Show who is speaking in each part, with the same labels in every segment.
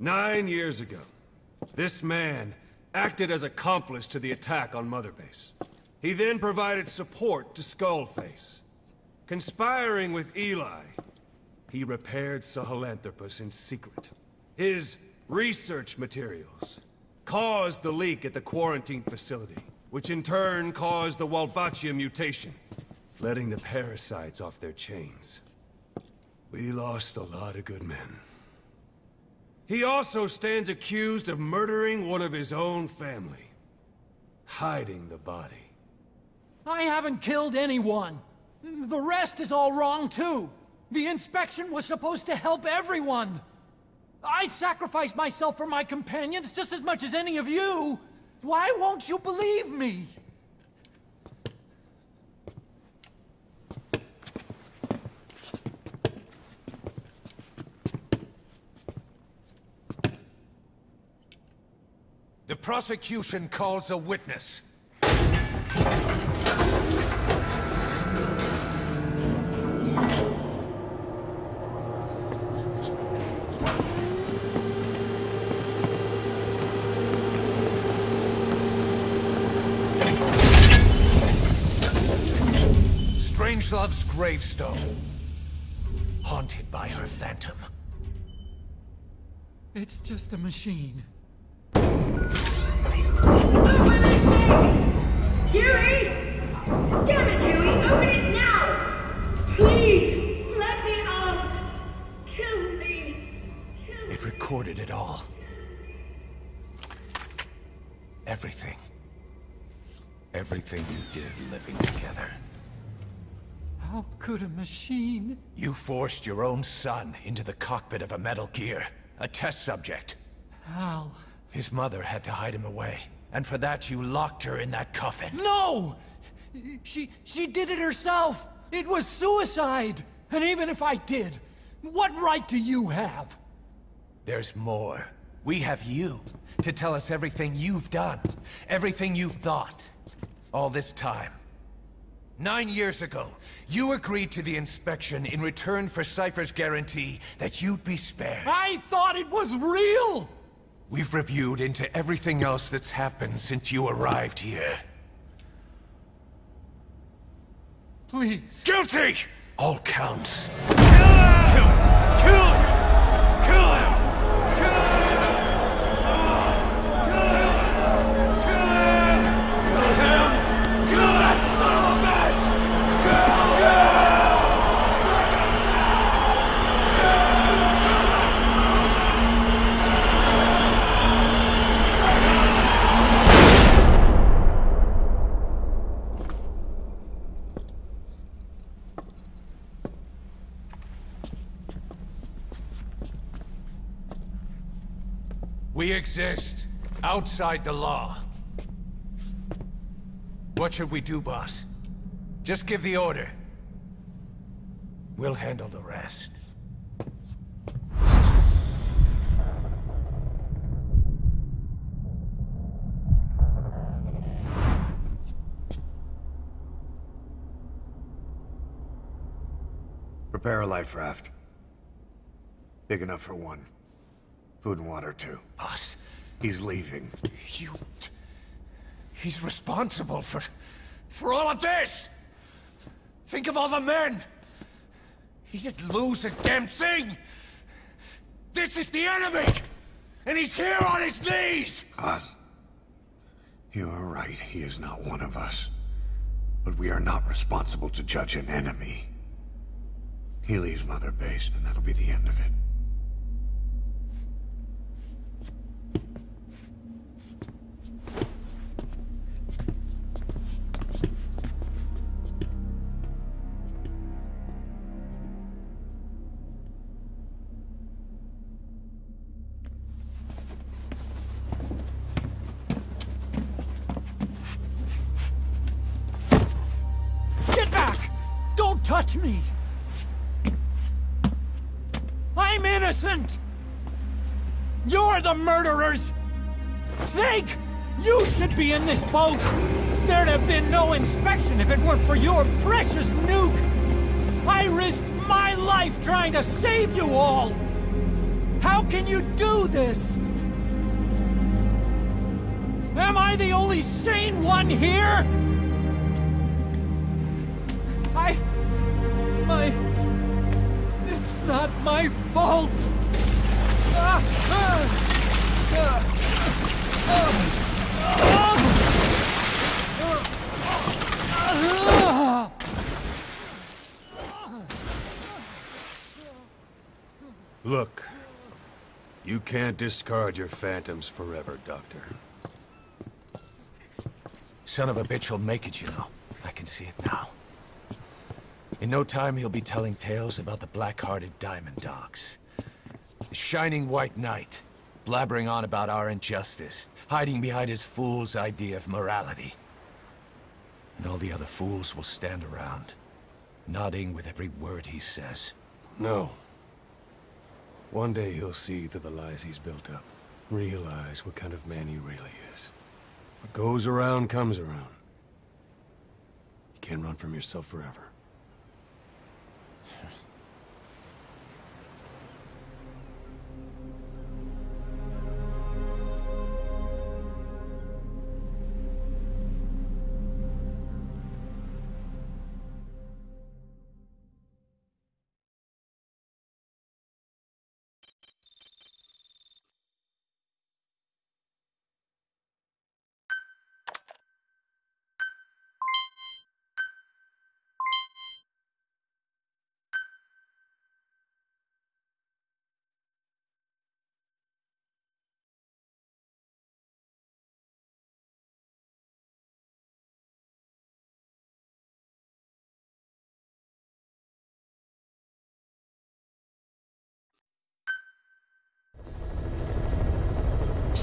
Speaker 1: Nine years ago, this man acted as accomplice to the attack on Mother Base. He then provided support to Skullface. Conspiring with Eli, he repaired Sahelanthropus in secret. His research materials caused the leak at the quarantine facility, which in turn caused the Wolbachia mutation, letting the parasites off their chains. We lost a lot of good men. He also stands accused of murdering one of his own family. Hiding the body.
Speaker 2: I haven't killed anyone. The rest is all wrong, too. The inspection was supposed to help everyone. I sacrificed myself for my companions just as much as any of you. Why won't you believe me?
Speaker 3: Prosecution calls a witness. Strangelove's gravestone. Haunted by her phantom.
Speaker 2: It's just a machine.
Speaker 3: Recorded it all. Everything. Everything you did living together.
Speaker 2: How could a machine?
Speaker 3: You forced your own son into the cockpit of a Metal Gear. A test subject.
Speaker 2: Hal.
Speaker 3: His mother had to hide him away. And for that, you locked her in that coffin.
Speaker 2: No! She... she did it herself! It was suicide! And even if I did, what right do you have?
Speaker 3: There's more. We have you to tell us everything you've done, everything you've thought. All this time. Nine years ago, you agreed to the inspection in return for Cypher's guarantee that you'd be spared.
Speaker 2: I thought it was real!
Speaker 3: We've reviewed into everything else that's happened since you arrived here.
Speaker 2: Please.
Speaker 3: Guilty! All counts. We exist outside the law. What should we do, boss? Just give the order. We'll handle the rest.
Speaker 4: Prepare a life raft. Big enough for one. Food and water, too.
Speaker 3: Boss,
Speaker 4: He's leaving.
Speaker 3: you... He's responsible for... for all of this! Think of all the men! He didn't lose a damn thing! This is the enemy! And he's here on his knees!
Speaker 4: Us. You are right, he is not one of us. But we are not responsible to judge an enemy. He leaves Mother Base, and that'll be the end of it.
Speaker 2: Touch me! I'm innocent! You're the murderers! Snake! You should be in this boat! There'd have been no inspection if it weren't for your precious nuke! I risked my life trying to save you all! How can you do this? Am I the only sane one here? I... My... It's not my fault.
Speaker 1: Look, you can't discard your phantoms forever, Doctor.
Speaker 3: Son of a bitch will make it, you know. I can see it now. In no time, he'll be telling tales about the black-hearted Diamond Dogs. The Shining White Knight, blabbering on about our injustice, hiding behind his fool's idea of morality. And all the other fools will stand around, nodding with every word he says.
Speaker 1: No. One day he'll see through the lies he's built up. Realize what kind of man he really is. What goes around comes around. You can't run from yourself forever.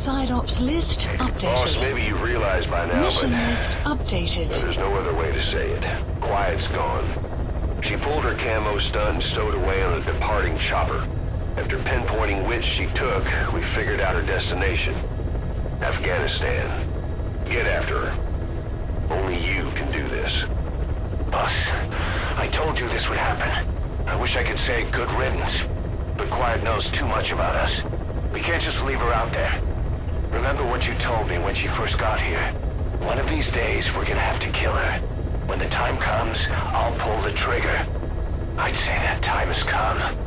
Speaker 5: Side ops list updated.
Speaker 6: Boss, maybe you realize by now,
Speaker 5: Mission
Speaker 6: but
Speaker 5: list updated.
Speaker 6: there's no other way to say it. Quiet's gone. She pulled her camo stun and stowed away on a departing chopper. After pinpointing which she took, we figured out her destination. Afghanistan. Get after her. Only you can do this.
Speaker 7: Boss, I told you this would happen. I wish I could say good riddance. But Quiet knows too much about us. We can't just leave her out there. Remember what you told me when she first got here. One of these days, we're gonna have to kill her. When the time comes, I'll pull the trigger. I'd say that time has come.